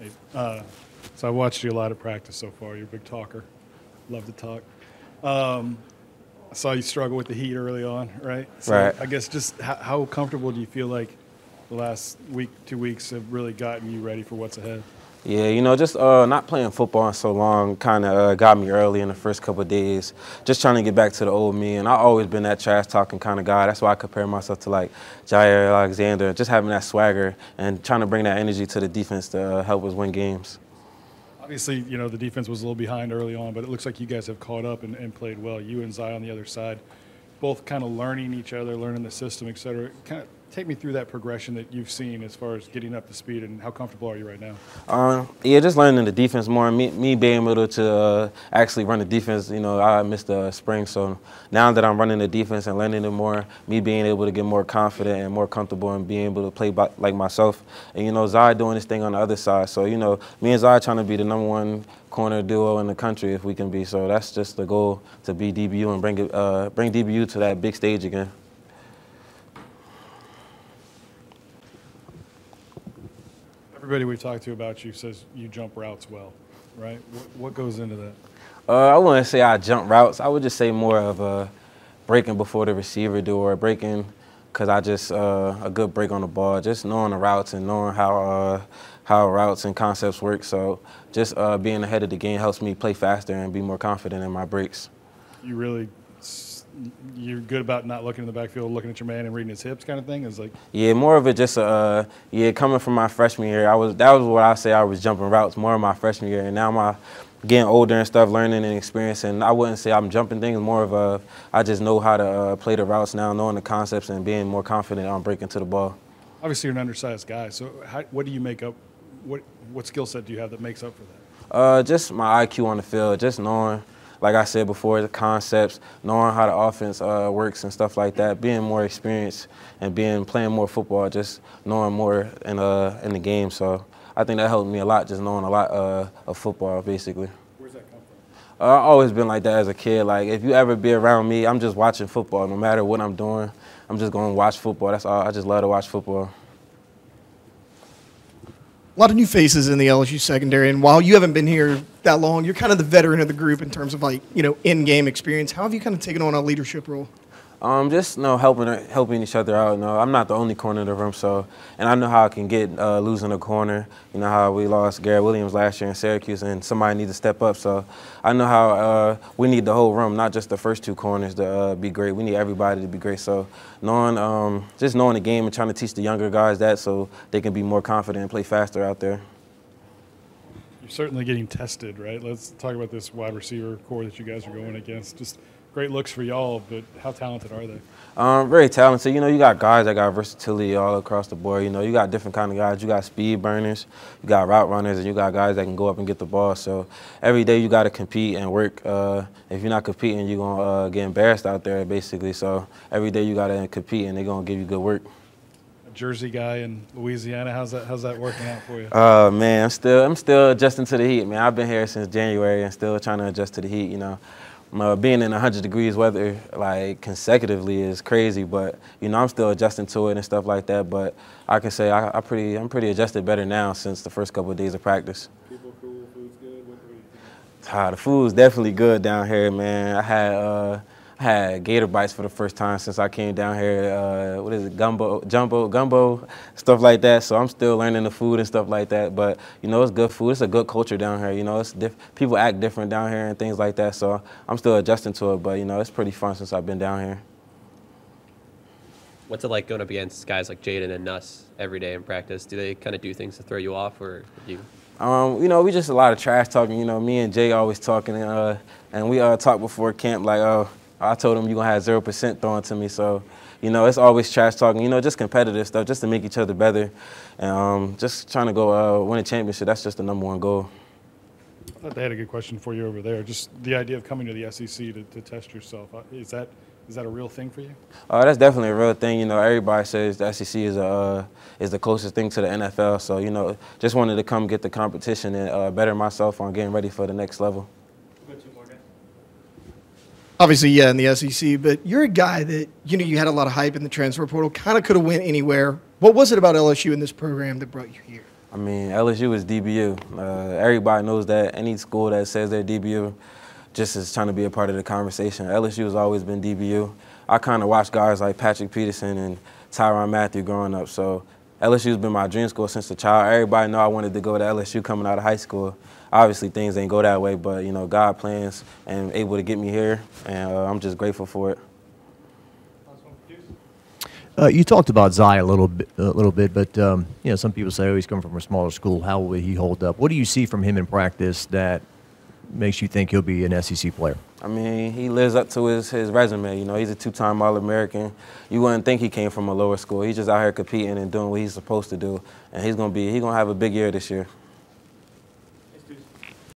Hey, uh, so I watched you a lot at practice so far. You're a big talker. Love to talk. Um, I saw you struggle with the heat early on, right? So Right. I guess just how, how comfortable do you feel like the last week, two weeks have really gotten you ready for what's ahead? Yeah, you know, just uh, not playing football in so long kind of uh, got me early in the first couple days. Just trying to get back to the old me, and I always been that trash talking kind of guy. That's why I compare myself to like Jaire Alexander, just having that swagger and trying to bring that energy to the defense to uh, help us win games. Obviously, you know, the defense was a little behind early on, but it looks like you guys have caught up and, and played well. You and Zy on the other side, both kind of learning each other, learning the system, et cetera. Kind of take me through that progression that you've seen as far as getting up to speed and how comfortable are you right now? Um, yeah, just learning the defense more. Me, me being able to uh, actually run the defense, you know, I missed the spring. So now that I'm running the defense and learning it more, me being able to get more confident and more comfortable and being able to play by, like myself. And, you know, Zy doing this thing on the other side. So, you know, me and Zy trying to be the number one corner duo in the country if we can be. So that's just the goal to be DBU and bring, it, uh, bring DBU to that big stage again. Everybody we've talked to about you says you jump routes well, right? What, what goes into that? Uh, I wouldn't say I jump routes. I would just say more of a breaking before the receiver do or breaking because I just uh, a good break on the ball, just knowing the routes and knowing how uh, how routes and concepts work. So just uh, being ahead of the game helps me play faster and be more confident in my breaks. You really, you're good about not looking in the backfield, looking at your man and reading his hips kind of thing? Is like, Yeah, more of it just uh, yeah coming from my freshman year. I was that was what I say I was jumping routes more in my freshman year, and now my getting older and stuff, learning and experiencing. I wouldn't say I'm jumping things. More of a I just know how to uh, play the routes now, knowing the concepts and being more confident on breaking to the ball. obviously, you're an undersized guy. So, how, what do you make up? What, what skill set do you have that makes up for that? Uh, just my IQ on the field, just knowing, like I said before, the concepts, knowing how the offense uh, works and stuff like that, being more experienced and being playing more football, just knowing more in uh in the game. So I think that helped me a lot, just knowing a lot uh, of football, basically. Where's that come from? Uh, I've always been like that as a kid. Like if you ever be around me, I'm just watching football. No matter what I'm doing, I'm just going to watch football. That's all. I just love to watch football. A lot of new faces in the LSU secondary, and while you haven't been here that long, you're kind of the veteran of the group in terms of like you know in-game experience. How have you kind of taken on a leadership role? Um, just you know, helping helping each other out. You know, I'm not the only corner in the room, so and I know how I can get uh, losing a corner. You know how we lost Garrett Williams last year in Syracuse, and somebody needs to step up. So I know how uh, we need the whole room, not just the first two corners to uh, be great. We need everybody to be great. So knowing, um, just knowing the game and trying to teach the younger guys that, so they can be more confident and play faster out there. You're certainly getting tested, right? Let's talk about this wide receiver corps that you guys are going against. Just great looks for y'all, but how talented are they? Um, very talented. You know, you got guys that got versatility all across the board. You know, you got different kind of guys. You got speed burners, you got route runners, and you got guys that can go up and get the ball. So every day you got to compete and work. Uh, if you're not competing, you're gonna uh, get embarrassed out there, basically. So every day you got to compete, and they're gonna give you good work. A Jersey guy in Louisiana, how's that? How's that working out for you? Uh, man, I'm still I'm still adjusting to the heat, man. I've been here since January and still trying to adjust to the heat. You know, uh, being in 100 degrees weather like consecutively is crazy, but you know I'm still adjusting to it and stuff like that. But I can say I, I pretty I'm pretty adjusted better now since the first couple of days of practice. People cool, food's good. What, what do you think? Ah, the food's definitely good down here, man. I had uh, I had gator bites for the first time since I came down here. Uh, what is it, gumbo, jumbo, gumbo, stuff like that. So I'm still learning the food and stuff like that. But you know, it's good food. It's a good culture down here. You know, it's diff- people act different down here and things like that. So I'm still adjusting to it. But you know, it's pretty fun since I've been down here. What's it like going up against guys like Jayden and Nuss every day in practice? Do they kind of do things to throw you off, or do you? Um, you know, we just a lot of trash talking. You know, me and Jay always talking, and, uh, and we uh, talked before camp like, oh, I told him you're gonna have zero percent thrown to me. So, you know, it's always trash talking. You know, just competitive stuff, just to make each other better, and um, just trying to go uh, win a championship. That's just the number one goal. I thought they had a good question for you over there. Just the idea of coming to the SEC to, to test yourself. Uh, Is that is that a real thing for you? Uh, that's definitely a real thing. You know, everybody says the SEC is a, uh, is the closest thing to the NFL. So you know, just wanted to come get the competition and uh, better myself on getting ready for the next level. Obviously, yeah, in the SEC, but you're a guy that you know you had a lot of hype in the transfer portal. Kind of could have went anywhere. What was it about LSU in this program that brought you here? I mean, LSU is DBU. Uh, everybody knows that. Any school that says they're DBU just is trying to be a part of the conversation. LSU has always been DBU. I kind of watched guys like Patrick Peterson and Tyrann Mathieu growing up. So LSU's been my dream school since a child. Everybody know I wanted to go to LSU coming out of high school. Obviously, things ain't go that way, but you know, God plans and able to get me here, and uh, I'm just grateful for it. Uh, you talked about Zy a little bit, a little bit, but um, you know some people say, "Oh, he's coming from a smaller school. How will he hold up?" What do you see from him in practice that makes you think he'll be an SEC player? I mean, he lives up to his, his resume. You know, he's a two-time All-American. You wouldn't think he came from a lower school. He's just out here competing and doing what he's supposed to do, and he's gonna be he's gonna have a big year this year.